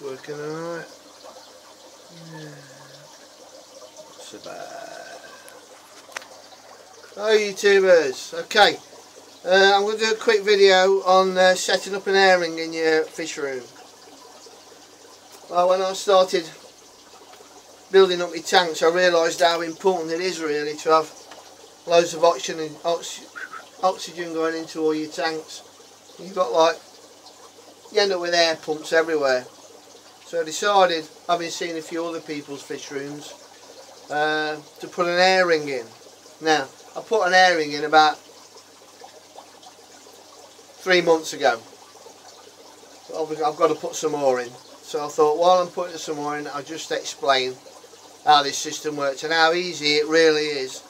It's working alright. Yeah. So bad. Hi YouTubers. Okay. Uh, I'm going to do a quick video on uh, setting up an air ring in your fish room. Well, when I started building up my tanks, I realised how important it is really to have loads of oxygen, oxygen going into all your tanks. You've got like, you end up with air pumps everywhere. So I decided, having seen a few other people's fish rooms, uh, to put an air ring in. Now, I put an air ring in about three months ago. Obviously, I've got to put some more in. So I thought while I'm putting some more in, I'll just explain how this system works and how easy it really is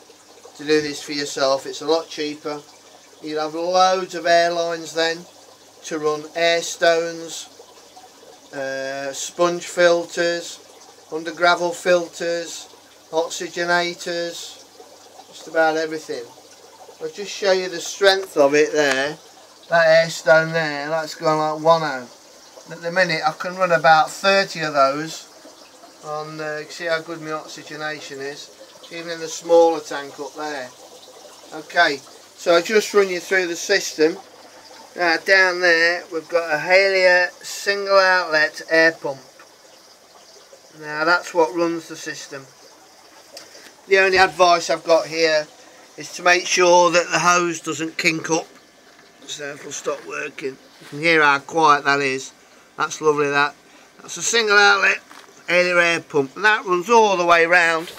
to do this for yourself. It's a lot cheaper. You'll have loads of airlines then to run air stones, uh, sponge filters, under gravel filters, oxygenators, just about everything. I'll just show you the strength of it there. That air stone there, that's going like 1 At the minute I can run about 30 of those on, uh, see how good my oxygenation is, even in the smaller tank up there. Okay, so I'll just run you through the system. Now down there we've got a Hailea single outlet air pump. Now that's what runs the system. The only advice I've got here is to make sure that the hose doesn't kink up so it'll stop working. You can hear how quiet that is. That's lovely that. That's a single outlet Hailea air pump and that runs all the way round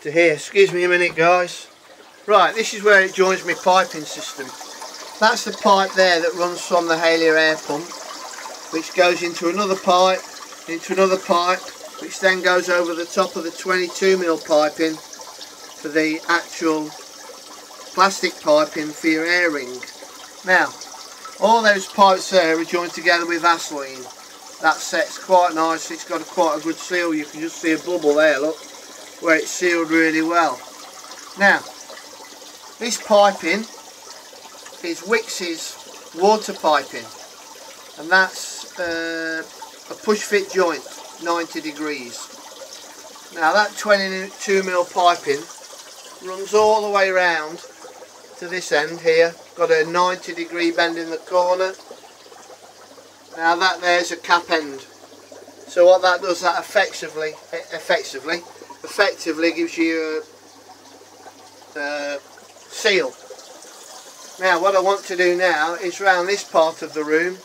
to here. Excuse me a minute guys. Right, this is where it joins my piping system. That's the pipe there that runs from the Hailea air pump which goes into another pipe, into another pipe which then goes over the top of the 22mm piping for the actual plastic piping for your air ring. Now, all those pipes there are joined together with Vaseline. That sets quite nice, it's got a, quite a good seal, you can just see a bubble there, look, where it's sealed really well. Now, this piping is Wickes water piping, and that's uh, a push fit joint, 90 degrees. Now that 22mm piping runs all the way around to this end here. Got a 90 degree bend in the corner. Now that there's a cap end. So what that does that effectively effectively effectively gives you a, a seal now what I want to do now is round this part of the room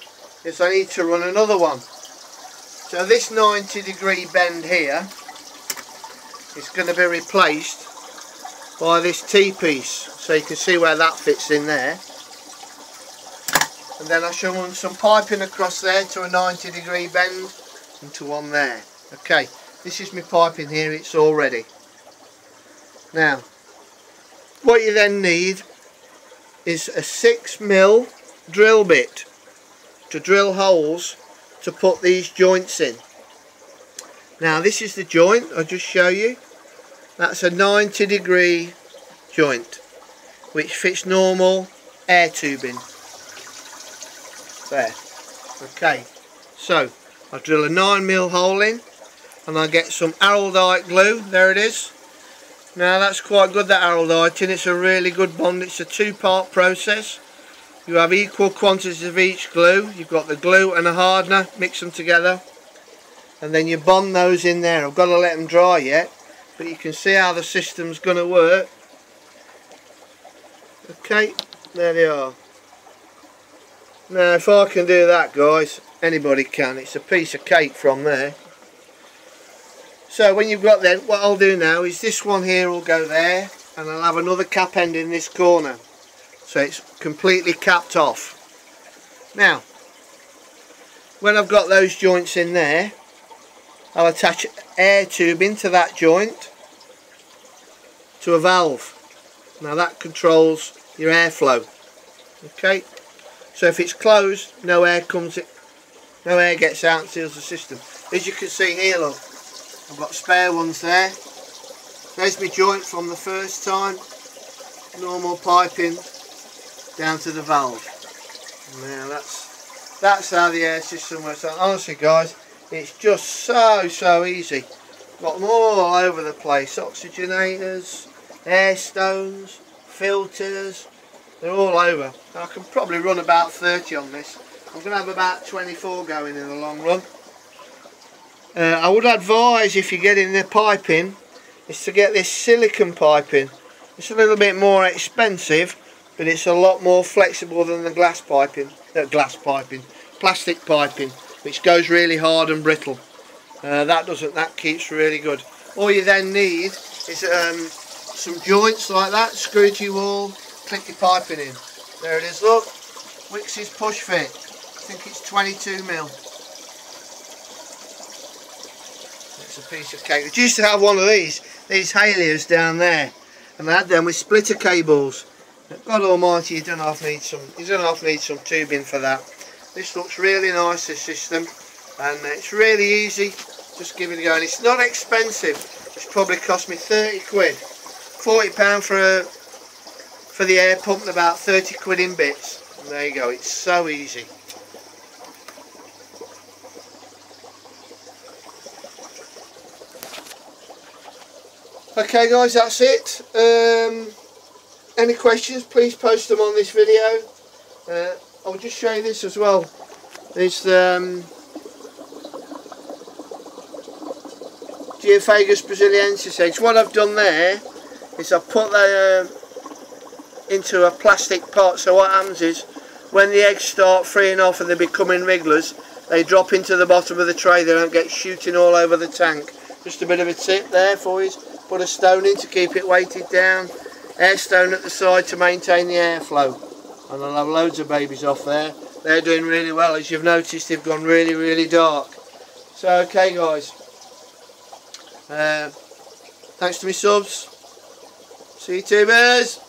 is I need to run another one. So this 90 degree bend here is going to be replaced by this T-piece so you can see where that fits in there. And then I shall run some piping across there to a 90 degree bend into one there. Okay this is my piping here it's all ready. Now what you then need is a 6 mil drill bit to drill holes to put these joints in. Now this is the joint I'll just show you. That's a 90 degree joint which fits normal air tubing. There. Okay. So I drill a 9 mil hole in and I get some araldite glue. There it is now that's quite good that araldite and it's a really good bond. It's a two part process. You have equal quantities of each glue. You've got the glue and a hardener. Mix them together. And then you bond those in there. I've got to let them dry yet but you can see how the system's going to work. Okay there they are. Now if I can do that guys anybody can. It's a piece of cake from there so when you've got then what I'll do now is this one here will go there and I'll have another cap end in this corner so it's completely capped off now when I've got those joints in there I'll attach air tube into that joint to a valve. Now that controls your airflow. Okay, so if it's closed, no air comes, in, no air gets out and seals the system. As you can see here, look, I've got spare ones there. There's my joint from the first time, normal piping down to the valve. Now that's that's how the air system works. Honestly guys, it's just so, so easy. Got them all over the place. Oxygenators, air stones, filters, they're all over. I can probably run about 30 on this. I'm going to have about 24 going in the long run. Uh, I would advise if you're getting the piping is to get this silicon piping. It's a little bit more expensive but it's a lot more flexible than the glass piping, uh, glass piping, plastic piping which goes really hard and brittle. Uh, that doesn't, that keeps really good. All you then need is um, some joints like that, screw to your wall, click your piping in. There it is, look, Wickes push fit. I think it's 22 mil. It's a piece of cake. I used to have one of these, these Haileas down there, and I had them with splitter cables. God Almighty, you don't half need some. You don't half need some tubing for that. This looks really nice, this system, and uh, it's really easy. Just give it a go, and it's not expensive. It's probably cost me 30 quid, 40 pound for a for the air pump, and about 30 quid in bits. And there you go. It's so easy. Okay guys, that's it. Um, any questions, please post them on this video. Uh, I'll just show you this as well. It's the um, Geophagus brasiliensis eggs. What I've done there is I've put that uh, into a plastic pot. So what happens is when the eggs start freeing off and they're becoming wrigglers, they drop into the bottom of the tray. They don't get shooting all over the tank. Just a bit of a tip there for you. Put a stone in to keep it weighted down. Air stone at the side to maintain the airflow. And I'll have loads of babies off there. They're doing really well. As you've noticed, they've gone really, really dark. So, okay guys. Uh, thanks to my subs. See you tubers.